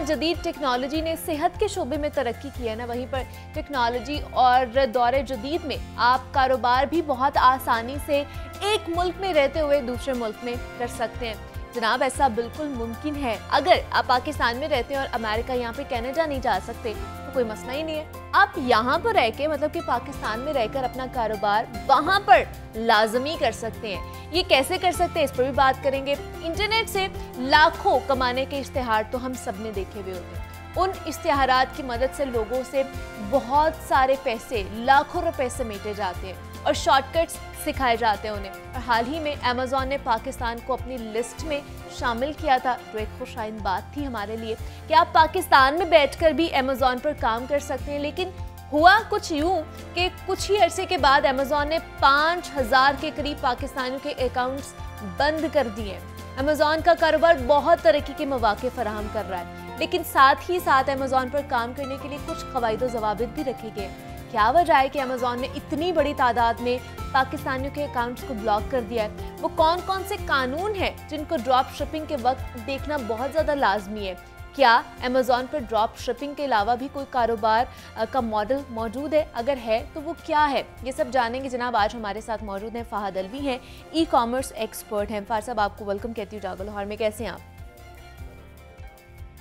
जहाँ जदीद टेक्नोलॉजी ने सेहत के शोबे में तरक्की की है ना, वहीं पर टेक्नोलॉजी और दौरे जदीद में आप कारोबार भी बहुत आसानी से एक मुल्क में रहते हुए दूसरे मुल्क में कर सकते हैं। जनाब, ऐसा बिल्कुल मुमकिन है। अगर आप पाकिस्तान में रहते हैं और अमेरिका यहाँ पे कनाडा नहीं जा सकते तो कोई मसला ही नहीं है। आप यहाँ पर रह के मतलब कि पाकिस्तान में रहकर अपना कारोबार वहाँ पर लाजमी कर सकते हैं। ये कैसे कर सकते हैं, इस पर भी बात करेंगे। इंटरनेट से लाखों कमाने के इश्तहार तो हम सबने देखे हुए होते हैं। उन इश्तहार की मदद से लोगों से बहुत सारे पैसे, लाखों रुपए समेटे जाते हैं। और शॉर्टकट्स सिखाए जाते हैं उन्हें। और हाल ही में अमेजोन ने पाकिस्तान को अपनी लिस्ट में शामिल किया था। तो एक खुशाइन बात थी हमारे लिए कि आप पाकिस्तान में बैठकर भी अमेजोन पर काम कर सकते हैं। लेकिन हुआ कुछ यूँ कि कुछ ही अरसे के बाद अमेजोन ने पाँच हज़ार के करीब पाकिस्तानियों के अकाउंट्स बंद कर दिए। अमेजोन का कारोबार बहुत तरक्की के मौाक़े फराहम कर रहा है। लेकिन साथ ही साथ अमेजोन पर काम करने के लिए कुछ कवायद जवाब भी रखे गए क्या वजह है कि अमेजोन ने इतनी बड़ी तादाद में पाकिस्तानियों के अकाउंट्स को ब्लॉक कर दिया है? वो कौन कौन से कानून हैं जिनको ड्रॉप शिपिंग के वक्त देखना बहुत ज़्यादा लाजमी है? क्या अमेजोन पर ड्रॉप शिपिंग के अलावा भी कोई कारोबार का मॉडल मौजूद है? अगर है तो वो क्या है? ये सब जानेंगे। जनाब, आज हमारे साथ मौजूद हैं, फ़ाहद अलवी हैं ई कॉमर्स एक्सपर्ट हैं। फार साहब, आपको वेलकम कहती हूँ जागो लाहौर में। कैसे हैं आप?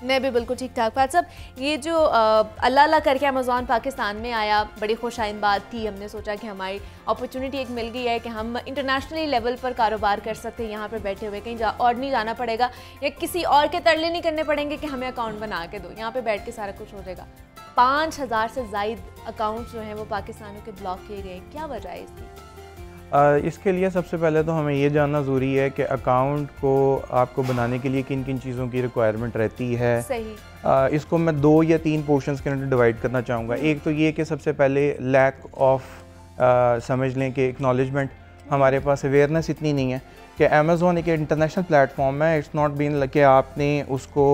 मैं भी बिल्कुल ठीक ठाक। फात साहब ये जो अल्लाह अल्लाह करके अमेज़ोन पाकिस्तान में आया, बड़ी खुशाइन बात थी। हमने सोचा कि हमारी अपॉर्चुनिटी एक मिल गई है कि हम इंटरनेशनली लेवल पर कारोबार कर सकते हैं, यहाँ पर बैठे हुए, कहीं जा, और नहीं जाना पड़ेगा, या किसी और के तरले नहीं करने पड़ेंगे कि हमें अकाउंट बना के दो। यहाँ पर बैठ के सारा कुछ हो जाएगा। पाँच हज़ार से जायद अकाउंट जो हैं वो पाकिस्तानों के ब्लॉक किए गए क्या वजह है इसकी? इसके लिए सबसे पहले तो हमें ये जानना ज़रूरी है कि अकाउंट को आपको बनाने के लिए किन किन चीज़ों की रिक्वायरमेंट रहती है। सही। आ, इसको मैं दो या तीन पोर्शंस के अंदर डिवाइड करना चाहूँगा। हम्म। एक तो ये कि सबसे पहले लैक ऑफ़ समझ लें कि एक्नॉलेजमेंट हमारे पास अवेयरनेस इतनी नहीं है कि अमेज़ोन एक इंटरनेशनल प्लेटफॉर्म है। इट्स नॉट बीन कि आपने उसको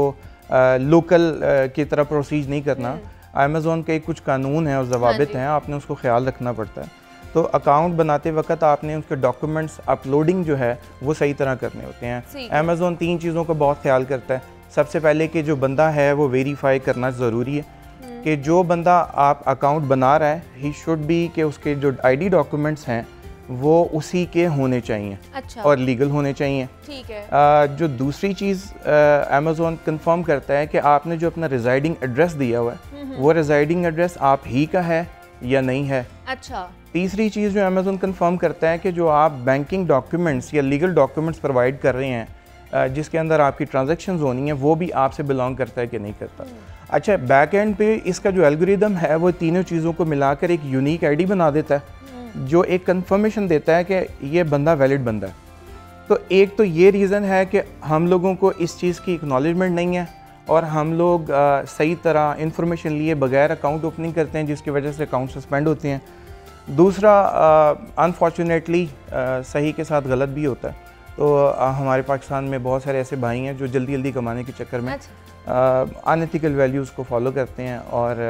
लोकल की तरह प्रोसीज नहीं करना। अमेज़ोन हम्म। के कुछ कानून हैं और जवाबित हाँ हैं। आपने उसको ख्याल रखना पड़ता है। तो अकाउंट बनाते वक्त आपने उसके डॉक्यूमेंट्स अपलोडिंग जो है वो सही तरह करने होते हैं अमेज़ोन तीन चीज़ों का बहुत ख्याल करता है सबसे पहले कि जो बंदा है वो वेरीफाई करना ज़रूरी है हम्म। कि जो बंदा आप अकाउंट बना रहा है ही शुड बी कि उसके जो आईडी डॉक्यूमेंट्स हैं वो उसी के होने चाहिए अच्छा। और लीगल होने चाहिए ठीक है आ, जो दूसरी चीज़ अमेज़ोन कंफर्म करता है कि आपने जो अपना रिजाइडिंग एड्रेस दिया हुआ है हम्म, हम्म। वो रिजाइडिंग एड्रेस आप ही का है या नहीं है अच्छा तीसरी चीज़ जो अमेज़ोन कंफर्म करता है कि जो आप बैंकिंग डॉक्यूमेंट्स या लीगल डॉक्यूमेंट्स प्रोवाइड कर रहे हैं जिसके अंदर आपकी ट्रांजेक्शन होनी है वो भी आपसे बिलोंग करता है कि नहीं करता हम्म। अच्छा बैक एंड पे इसका जो एल्गोरिदम है वो तीनों चीज़ों को मिलाकर एक यूनिक आईडी बना देता है हम्म। जो एक कंफर्मेशन देता है कि ये बंदा वैलिड बंदा है तो एक तो ये रीज़न है कि हम लोगों को इस चीज़ की इक्नॉलेजमेंट नहीं है और हम लोग आ, सही तरह इंफॉर्मेशन लिए बगैर अकाउंट ओपनिंग करते हैं जिसकी वजह से अकाउंट सस्पेंड होते हैं दूसरा अनफॉर्चुनेटली सही के साथ गलत भी होता है तो आ, हमारे पाकिस्तान में बहुत सारे ऐसे भाई हैं जो जल्दी जल्दी कमाने के चक्कर में अनएथिकल अच्छा। वैल्यूज़ को फॉलो करते हैं और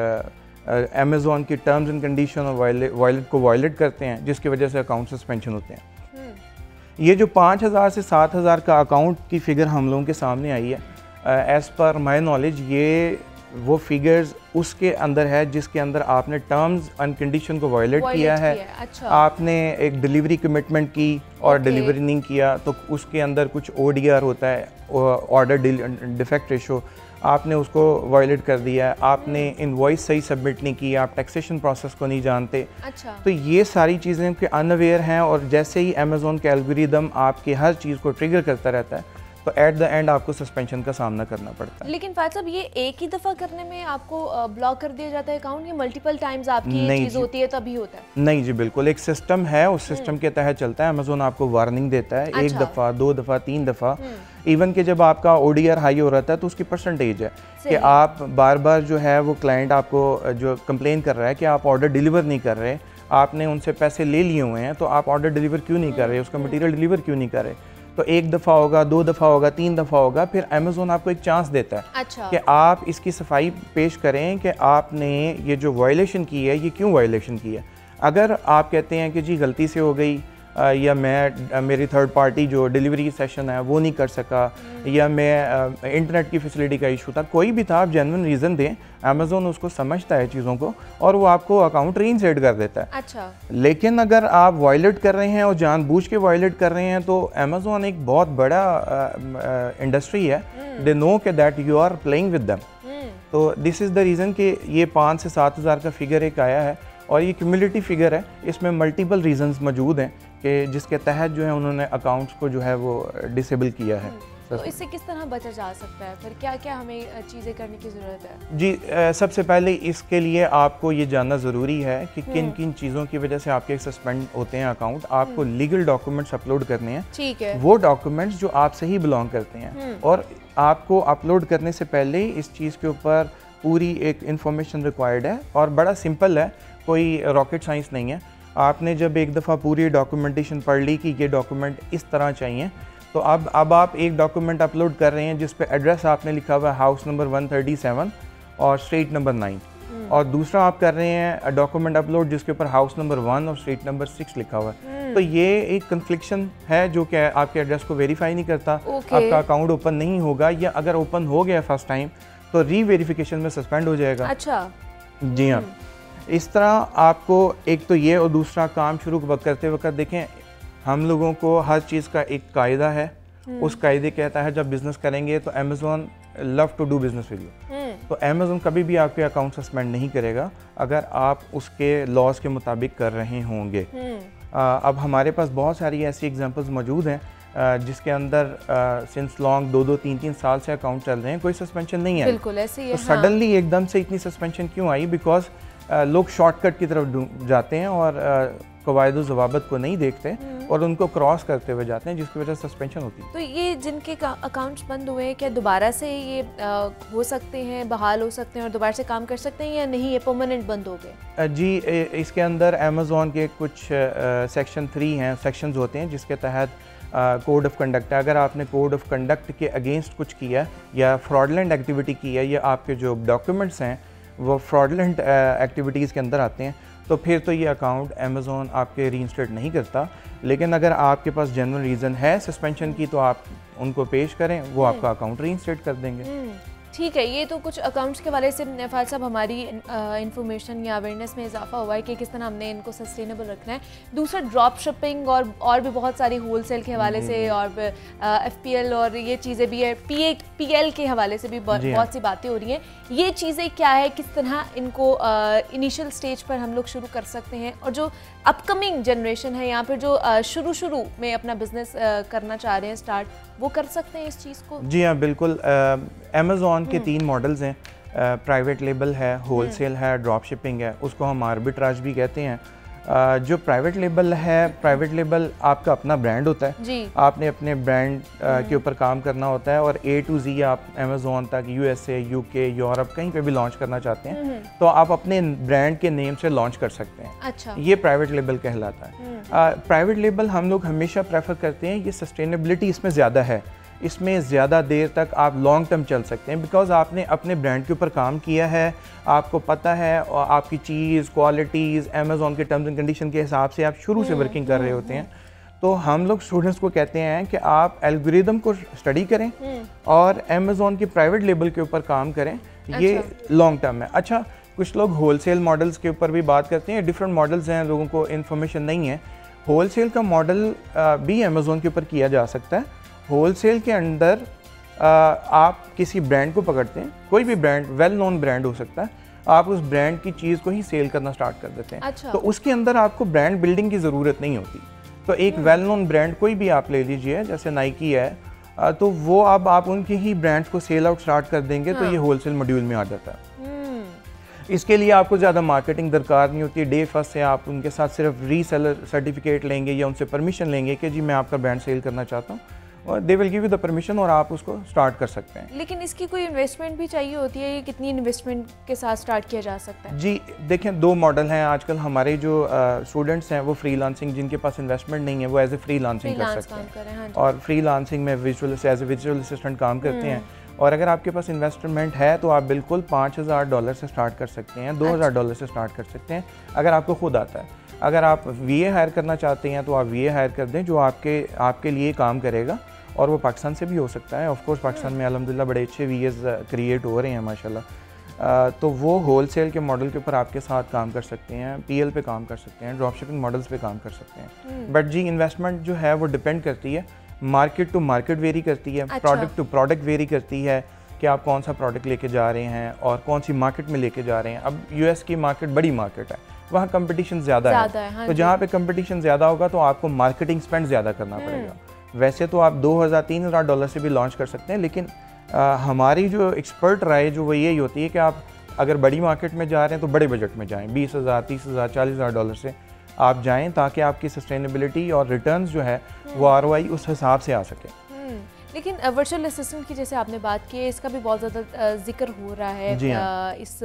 अमेज़ोन की टर्म्स एंड कंडीशन और वायलेट को वायलेट करते हैं जिसकी वजह से अकाउंट सस्पेंशन होते हैं हम्म। ये जो पाँच हज़ार से सात हज़ार का अकाउंट की फ़िगर हम लोगों के सामने आई है एज़ पर माई नॉलेज ये वो फिगर्स उसके अंदर है जिसके अंदर आपने टर्म्स एंड कंडीशन को वायलेट किया है। अच्छा। आपने एक डिलीवरी कमिटमेंट की और डिलीवरी नहीं किया तो उसके अंदर कुछ ओडीआर होता है ऑर्डर डिफेक्ट रेशो आपने उसको वायलेट कर दिया है आपने इनवॉइस सही सबमिट नहीं की आप टैक्सेशन प्रोसेस को नहीं जानते। अच्छा। तो ये सारी चीज़ें के अनअवेयर हैं और जैसे ही अमेज़ोन के एल्गोरिदम आपकी हर चीज़ को ट्रिगर करता रहता है तो एट द एंड आपको सस्पेंशन का सामना करना पड़ता है। लेकिन फायद साहब ये एक ही दफ़ा करने में आपको ब्लॉक कर दिया जाता है अकाउंट या मल्टीपल टाइम्स आपकी ये चीज़ होती है तभी होता है। नहीं जी बिल्कुल। एक सिस्टम है उस सिस्टम हम्म। के तहत चलता है। अमेजोन आपको वार्निंग देता है अच्छा। एक दफ़ा दो दफ़ा तीन दफ़ा। इवन हम्म। के जब आपका ओडीआर हाई हो रहा है तो उसकी परसेंटेज है कि आप बार बार जो है वो क्लाइंट आपको जो कंप्लेन कर रहा है कि आप ऑर्डर डिलीवर नहीं कर रहे। आपने उनसे पैसे ले लिए हुए हैं तो आप ऑर्डर डिलीवर क्यों नहीं कर रहे? उसका मटीरियल हम्म। डिलीवर क्यों नहीं कर रहे? तो एक दफ़ा होगा दो दफ़ा होगा तीन दफ़ा होगा फिर अमेज़ोन आपको एक चांस देता है अच्छा। कि आप इसकी सफ़ाई पेश करें कि आपने ये जो वायलेशन की है ये क्यों वायलेशन की है अगर आप कहते हैं कि जी गलती से हो गई या मैं मेरी थर्ड पार्टी जो डिलीवरी सेशन है वो नहीं कर सका। या मैं इंटरनेट की फैसिलिटी का इशू था कोई भी था आप जेनवन रीज़न दें अमेज़ोन उसको समझता है चीज़ों को और वो आपको अकाउंट रीइंसेट कर देता है। अच्छा। लेकिन अगर आप वायलेट कर रहे हैं और जानबूझ के वायलेट कर रहे हैं तो अमेज़ोन एक बहुत बड़ा इंडस्ट्री है। दे नो के that you are playing with them तो दिस इज़ द रीज़न कि ये पाँच से सात हज़ार का फिगर एक आया है और ये क्यूमुलेटिव फिगर है। इसमें मल्टीपल रीजंस मौजूद हैं। कि जिसके तहत जो है उन्होंने अकाउंट्स को जो है वो डिसेबल किया है। तो इससे किस तरह बचा जा सकता है? फिर क्या क्या हमें चीज़ें करने की ज़रूरत है? जी सबसे पहले इसके लिए आपको ये जानना ज़रूरी है कि किन हम्म। किन चीज़ों की वजह से आपके सस्पेंड होते हैं अकाउंट आपको लीगल डॉक्यूमेंट्स अपलोड करने हैं। ठीक है। वो डॉक्यूमेंट्स जो आपसे ही बिलोंग करते हैं। हम्म। और आपको अपलोड करने से पहले इस चीज़ के ऊपर पूरी एक इंफॉर्मेशन रिक्वायर्ड है। और बड़ा सिंपल है कोई रॉकेट साइंस नहीं है। आपने जब एक दफ़ा पूरी डॉक्यूमेंटेशन पढ़ ली कि ये डॉक्यूमेंट इस तरह चाहिए तो अब अब आप एक डॉक्यूमेंट अपलोड कर रहे हैं जिस पे एड्रेस आपने लिखा हुआ है हाउस नंबर 137 और स्ट्रीट नंबर 9 हम्म। और दूसरा आप कर रहे हैं डॉक्यूमेंट अपलोड जिसके ऊपर हाउस नंबर वन और स्ट्रीट नंबर सिक्स लिखा हुआ है। हम्म। तो ये एक कन्फ्लिक्शन है जो कि आपके एड्रेस को वेरीफाई नहीं करता। आपका अकाउंट ओपन नहीं होगा या अगर ओपन हो गया फ़र्स्ट टाइम तो री वेरिफिकेशन में सस्पेंड हो जाएगा। अच्छा। जी हाँ। हम्म। इस तरह आपको एक तो ये और दूसरा काम शुरू करते वक्त देखें हम लोगों को हर चीज़ का एक कायदा है हम्म। उस कायदे कहता है जब बिज़नेस करेंगे तो Amazon love to do business with you तो अमेज़ोन कभी भी आपके अकाउंट सस्पेंड नहीं करेगा अगर आप उसके लॉज के मुताबिक कर रहे होंगे हम्म। अब हमारे पास बहुत सारी ऐसी एग्जांपल्स मौजूद हैं जिसके अंदर सिंस लॉन्ग दो दो तीन तीन साल से अकाउंट चल रहे हैं कोई सस्पेंशन नहीं है बिल्कुल ऐसे ही तो सडनली हाँ। एकदम से इतनी सस्पेंशन क्यों आई बिकॉज़ लोग शॉर्टकट की तरफ़ जाते हैं और कवायद जवाबत को नहीं देखते हम्म। और उनको क्रॉस करते हुए जाते हैं जिसकी वजह से सस्पेंशन होती है। तो ये जिनके अकाउंट्स बंद हुए हैं क्या दोबारा से ये आ, हो सकते हैं बहाल हो सकते हैं और दोबारा से काम कर सकते हैं या नहीं ये परमानेंट बंद हो गए? जी इसके अंदर अमेज़ोन के कुछ सेक्शन थ्री हैं सेक्शन होते हैं जिसके तहत कोड ऑफ़ कंडक्ट है। अगर आपने कोड ऑफ़ कंडक्ट के अगेंस्ट कुछ किया या फ्रॉडलैंड एक्टिविटी की है या आपके जो डॉक्यूमेंट्स हैं वो फ्रॉडलेंट एक्टिविटीज़ uh, के अंदर आते हैं तो फिर तो ये अकाउंट अमेज़ोन आपके री नहीं करता लेकिन अगर आपके पास जनरल रीज़न है सस्पेंशन की तो आप उनको पेश करें वो हम्म। आपका अकाउंट री कर देंगे हम्म। ठीक है ये तो कुछ अकाउंट्स के वाले से फाल साहब हमारी इन्फॉर्मेशन या अवेयरनेस में इजाफा हुआ है कि किस तरह हमने इनको सस्टेनेबल रखना है। दूसरा ड्रॉप शिपिंग और और भी बहुत सारी होलसेल के हवाले से और एफपीएल और ये चीज़ें भी है। पी पी एल के हवाले से भी हाँ। बहुत सी बातें हो रही हैं। ये चीज़ें क्या है किस तरह इनको इनिशियल स्टेज पर हम लोग शुरू कर सकते हैं? और जो अपकमिंग जनरेशन है यहाँ पर जो शुरू शुरू में अपना बिज़नेस करना चाह रहे हैं स्टार्ट वो कर सकते हैं इस चीज़ को? जी हाँ बिल्कुल। अमेज़ोन के हम्म। तीन मॉडल्स हैं। प्राइवेट लेबल है होलसेल हम्म। है ड्रॉप शिपिंग है उसको हम आर्बिट्राज भी कहते हैं। जो प्राइवेट लेबल है प्राइवेट लेबल आपका अपना ब्रांड होता है। जी। आपने अपने ब्रांड के ऊपर काम करना होता है और ए टू जी आप अमेजोन तक यूएसए यूके यूरोप कहीं पे भी लॉन्च करना चाहते हैं हम्म। तो आप अपने ब्रांड के नेम से लॉन्च कर सकते हैं। अच्छा। ये प्राइवेट लेबल कहलाता है। प्राइवेट लेबल हम लोग हमेशा प्रेफर करते हैं ये सस्टेनेबिलिटी इसमें ज़्यादा है। इसमें ज़्यादा देर तक आप लॉन्ग टर्म चल सकते हैं बिकॉज़ आपने अपने ब्रांड के ऊपर काम किया है आपको पता है और आपकी चीज़ क्वालिटीज़ अमेज़ोन के टर्म्स एंड कंडीशन के हिसाब से आप शुरू से वर्किंग हम्म, कर रहे हम्म, होते हैं। हम्म। तो हम लोग स्टूडेंट्स को कहते हैं कि आप एल्गोरिदम को स्टडी करें और अमेज़ोन के प्राइवेट लेवल के ऊपर काम करें। ये लॉन्ग अच्छा। टर्म है। अच्छा कुछ लोग होलसेल मॉडल्स के ऊपर भी बात करते हैं। डिफरेंट मॉडल्स हैं लोगों को इन्फॉर्मेशन नहीं है। होलसेल का मॉडल भी अमेज़ोन के ऊपर किया जा सकता है। होलसेल के अंदर आप किसी ब्रांड को पकड़ते हैं कोई भी ब्रांड वेल नोन ब्रांड हो सकता है आप उस ब्रांड की चीज़ को ही सेल करना स्टार्ट कर देते हैं अच्छा। तो उसके अंदर आपको ब्रांड बिल्डिंग की ज़रूरत नहीं होती तो एक वेल नोन ब्रांड कोई भी आप ले लीजिए जैसे नाइकी है तो वो अब आप उनके ही ब्रांड्स को सेल आउट स्टार्ट कर देंगे हाँ। तो ये होलसेल हाँ। मॉड्यूल में आ जाता है हम्म। इसके लिए आपको ज़्यादा मार्केटिंग दरकार नहीं होती डे फ़र्स्ट से आप उनके साथ सिर्फ़ रीसेलर सर्टिफिकेट लेंगे या उनसे परमिशन लेंगे कि जी मैं आपका ब्रांड सेल करना चाहता हूँ और they will give you the permission और आप उसको स्टार्ट कर सकते हैं। लेकिन इसकी कोई इन्वेस्टमेंट भी चाहिए होती है? ये कितनी इन्वेस्टमेंट के साथ स्टार्ट किया जा सकता है? जी देखें दो मॉडल हैं आजकल। हमारे जो स्टूडेंट्स हैं वो फ्री लांसिंग जिनके पास इन्वेस्टमेंट नहीं है वो एज ए फ्री लांसिंग कर सकते हैं। हाँ और फ्री लांसिंग में visual as a visual assistant काम करते हैं। हम्म। और अगर आपके पास इन्वेस्टमेंट है तो आप बिल्कुल पाँच हज़ार डॉलर से स्टार्ट कर सकते हैं दो हज़ार डॉलर अच्छा। से स्टार्ट कर सकते हैं अगर आपको खुद आता है। अगर आप वी ए हायर करना चाहते हैं तो आप वी ए हायर कर दें जो आपके आपके लिए काम करेगा। और वो पाकिस्तान से भी हो सकता है। ऑफकोर्स पाकिस्तान में अलहमदिल्ला बड़े अच्छे वी एज क्रिएट हो रहे हैं माशाल्लाह। तो वो होल सेल के मॉडल के ऊपर आपके साथ काम कर सकते हैं पी एल पे काम कर सकते हैं ड्रॉप शिपिंग मॉडल्स पे काम कर सकते हैं। बट जी इन्वेस्टमेंट जो है वो डिपेंड करती है। मार्केट टू मार्केट वेरी करती है प्रोडक्ट टू प्रोडक्ट वेरी करती है कि आप कौन सा प्रोडक्ट लेके जा रहे हैं और कौन सी मार्केट में लेके जा रहे हैं। अब यूएस की मार्केट बड़ी मार्केट है वहाँ कंपटीशन ज़्यादा है, है हाँ तो जहाँ पे कंपटीशन ज़्यादा होगा तो आपको मार्केटिंग स्पेंड ज़्यादा करना हम्म। पड़ेगा। वैसे तो आप 2000 3000 डॉलर से भी लॉन्च कर सकते हैं लेकिन आ, हमारी जो एक्सपर्ट राय जो वो यही होती है कि आप अगर बड़ी मार्केट में जा रहे हैं तो बड़े बजट में जाएँ बीस हज़ार तीस हज़ार चालीस हज़ार डॉलर से आप जाएँ ताकि आपकी सस्टेनेबिलिटी और रिटर्न्स जो है वो आर हम्म। उस हिसाब से आ सके हम्म। लेकिन वर्चुअल असिस्टेंट की जैसे आपने बात की है इसका भी बहुत ज़्यादा ज़िक्र हो रहा है जी हाँ। इस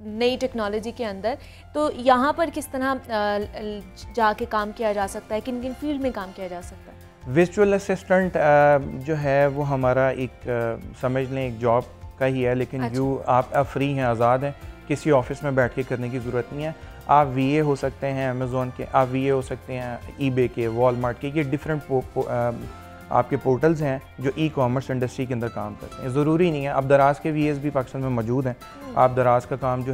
नई टेक्नोलॉजी के अंदर तो यहाँ पर किस तरह जाके काम किया जा सकता है किन किन फ़ील्ड में काम किया जा सकता है विजुअल असिस्टेंट जो है वो हमारा एक समझ लें एक जॉब का ही है लेकिन अच्छा। यू आप अब फ्री हैं आज़ाद हैं किसी ऑफ़िस में बैठ के करने की ज़रूरत नहीं है आप वी ए हो सकते हैं अमेज़ोन के आप वी ए हो सकते हैं ई के वॉलमार्ट के ये डिफरेंट आपके पोर्टल्स हैं जो ई कॉमर्स इंडस्ट्री के अंदर काम करते हैं ज़रूरी नहीं है अब दराज के वी भी पाकिस्तान में मौजूद हैं हम्म। आप दराज का काम जो